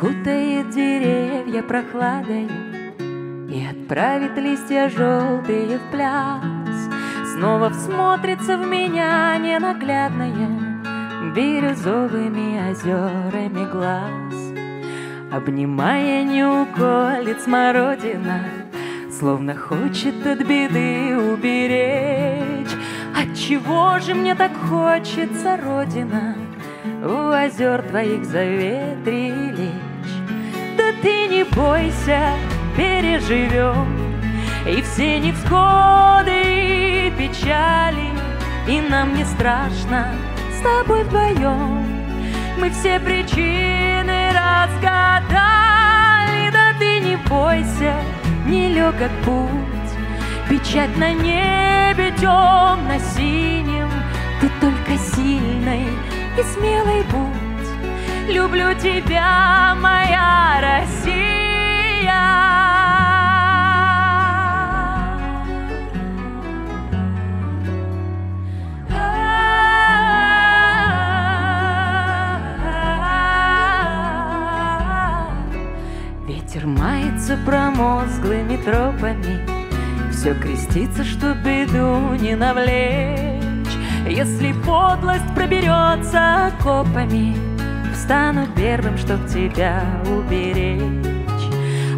Скутает деревья прохладой И отправит листья желтые в пляс. Снова всмотрится в меня ненаглядная Бирюзовыми озерами глаз Обнимая не уколет смородина Словно хочет от беды уберечь Отчего же мне так хочется, Родина, У озер твоих заветри лечь? Да ты не бойся, переживем И все невзгоды и печали И нам не страшно с тобой вдвоем Мы все причины разгадали Да ты не бойся, нелегок путь, Печать на небе темно-синим, Ты только сильной и смелой будь. Люблю тебя, моя Россия. Ветер мается промозглыми тропами, Все крестится, что беду не навлечь. Если подлость проберется окопами, Встану первым, чтоб тебя уберечь.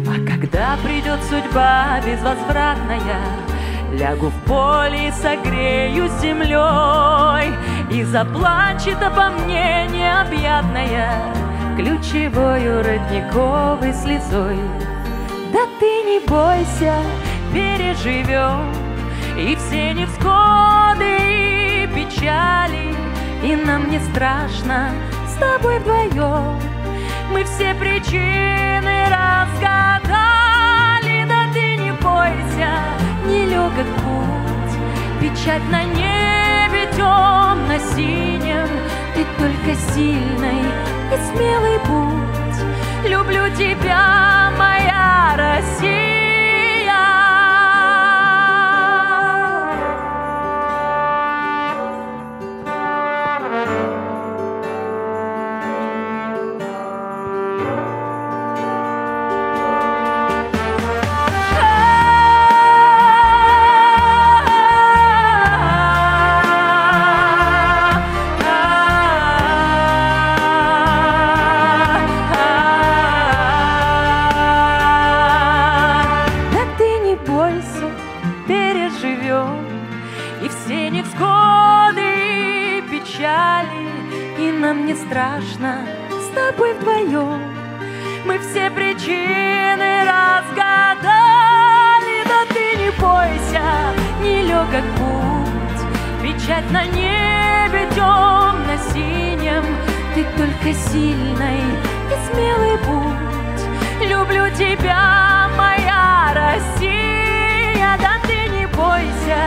А когда придет судьба безвозвратная, Лягу в поле и согрею землей, И заплачет обо мне необъятная ключевою родниковой слезой. Да ты не бойся, переживем и все невзгоды и печали, и нам не страшно с тобой вдвоем. Мы все причины разгадали, да ты не бойся, нелегок путь, печать на небе темно-синем, ты только сильной и смелый путь. Люблю тебя, моя Россия. Переживем. И все невзгоды печали И нам не страшно с тобой вдвоем. Мы все причины разгадали Да ты не бойся, нелегок путь. Печать на небе темно-синем Ты только сильной и смелый будь Люблю тебя, моя Россия. не бойся,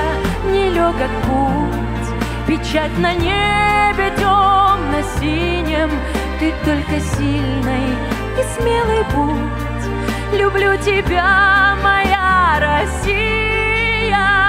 нелегок путь. Печать на небе темно-синем Ты только сильный и смелый будь Люблю тебя, моя Россия